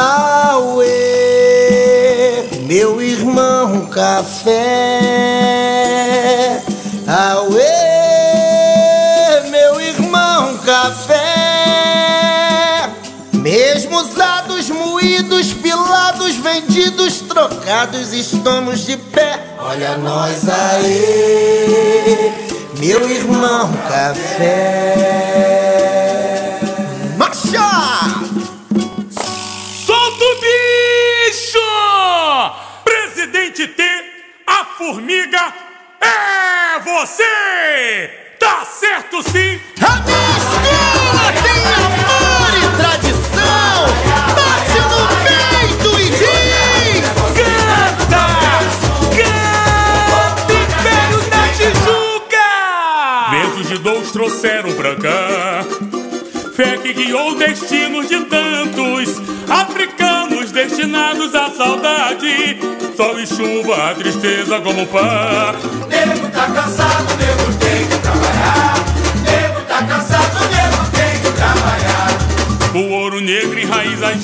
Auê, meu irmão café. Auê, meu irmão café. Mesmo usados, moídos, pilados, vendidos, trocados, estamos de pé. Olha nós aí, meu irmão café. Certo sim! A minha escola tem amor e tradição! Bate no peito e diz! Canta! Canta! Império da Tijuca! Ventos de dons trouxeram pra cá Fé que guiou destinos de tantos Africanos destinados à saudade Sol e chuva, a tristeza como pá. Nego tá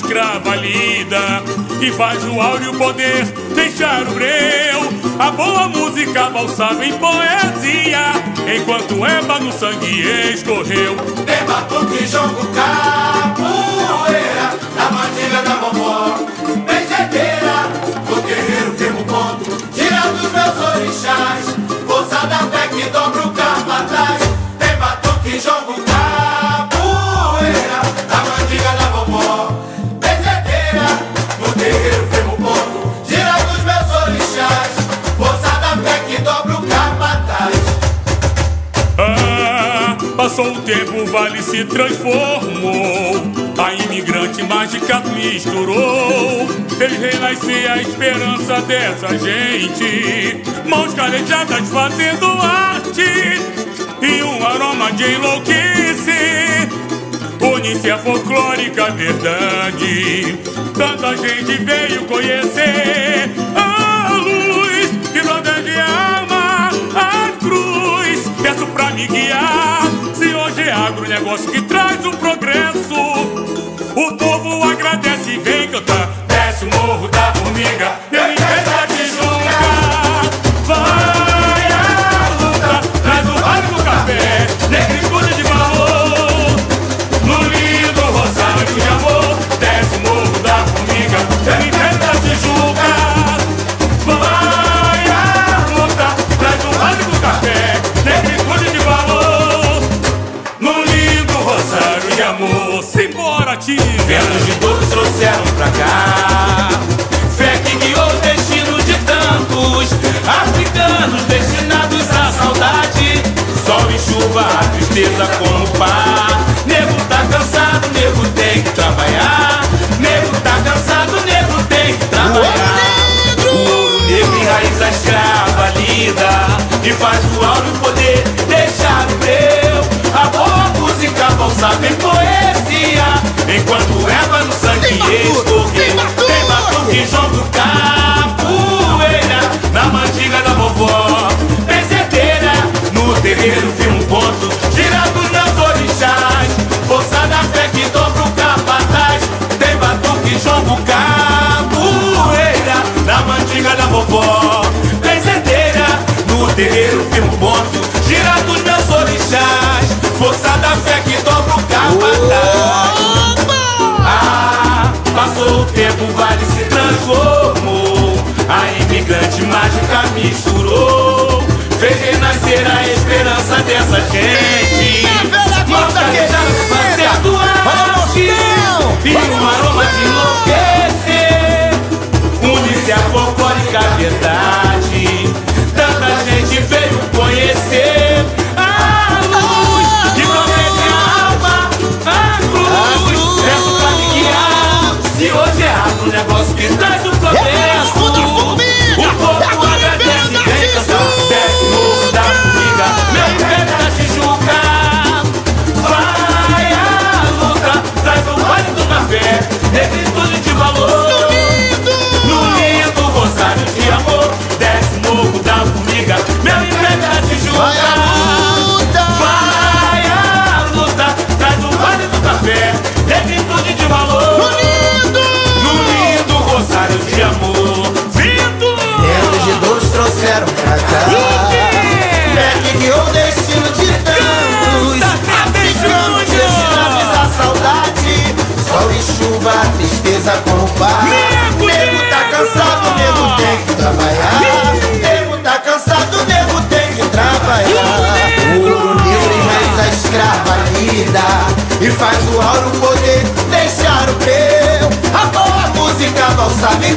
escrava lida E faz o áureo poder deixar o breu. A boa música valsava em poesia Enquanto Eba no sangue escorreu. Tem batuque, jogo, capoeira Na mantilha da vovó passou o tempo, o vale se transformou. A imigrante mágica misturou Fez renascer a esperança dessa gente. Mãos calejadas fazendo arte E um aroma de enlouquecer Une-se a folclórica verdade. Tanta gente veio conhecer que traz o progresso o povo Ventos de todos trouxeram pra cá. Fé que guiou o destino de tantos Africanos destinados à saudade. Sol e chuva, a tristeza como pá. Nego tá cansado, terreiro, firmo ponto, gira dos meus orixás, força da fé que dobra o capataz. Ah, passou o tempo, o vale se transformou, a imigrante mágica misturou, fez renascer a esperança dessa gente.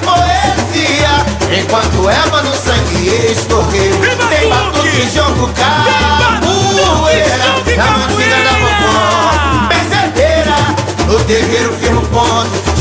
poesia. Enquanto ela no sangue escorreu Tem batuque, jogo, capoeira Na mantiga da vovó, benzedeira No terreiro firmo o ponto.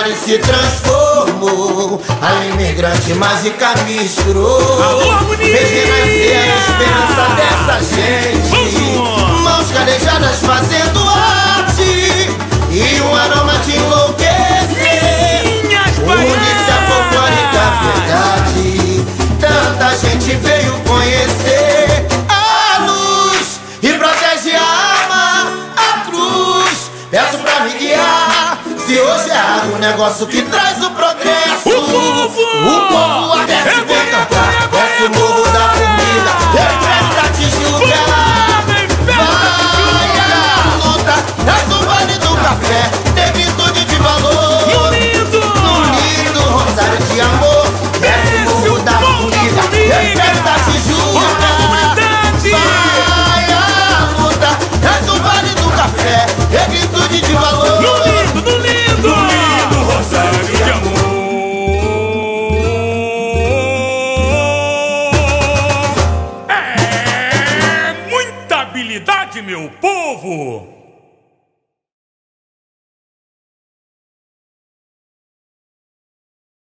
baile se transformou. A imigrante mágica misturou. Alô, Fez renascer a esperança dela. negócio que traz o progresso. O povo! O